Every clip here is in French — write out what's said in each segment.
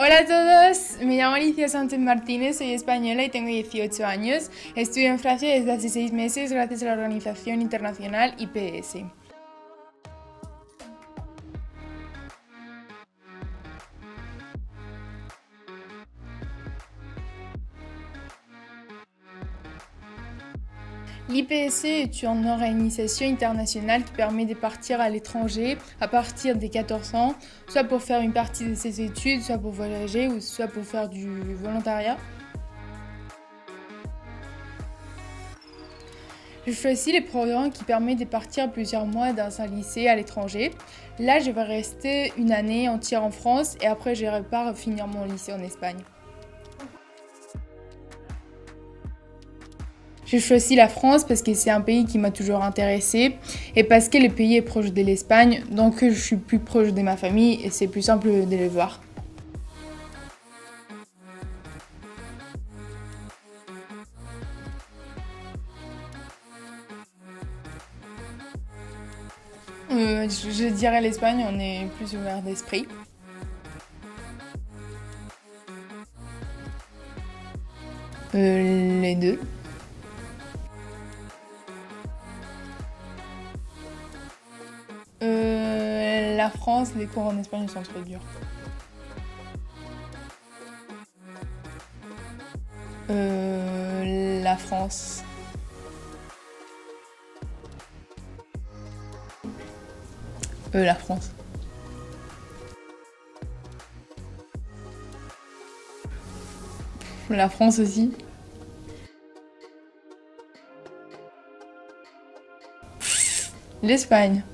Hola a todos, me llamo Alicia Sánchez Martínez, soy española y tengo 18 años. Estudio en Francia desde hace 6 meses gracias a la organización internacional IPS. L'IPSC est une organisation internationale qui permet de partir à l'étranger à partir des 14 ans, soit pour faire une partie de ses études, soit pour voyager ou soit pour faire du volontariat. Je fais aussi les programmes qui permettent de partir plusieurs mois dans un lycée à l'étranger. Là, je vais rester une année entière en France et après, je repars finir mon lycée en Espagne. J'ai choisi la France parce que c'est un pays qui m'a toujours intéressé et parce que le pays est proche de l'Espagne, donc je suis plus proche de ma famille et c'est plus simple de les voir. Euh, je dirais l'Espagne, on est plus ouvert d'esprit. Euh, les deux. La France, les cours en Espagne sont trop durs. Euh, la France. Euh, la France. La France aussi. L'Espagne.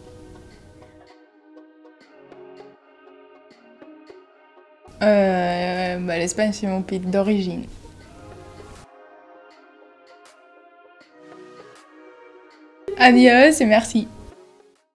Euh, bah, L'Espagne, c'est mon pays d'origine. Adios et merci.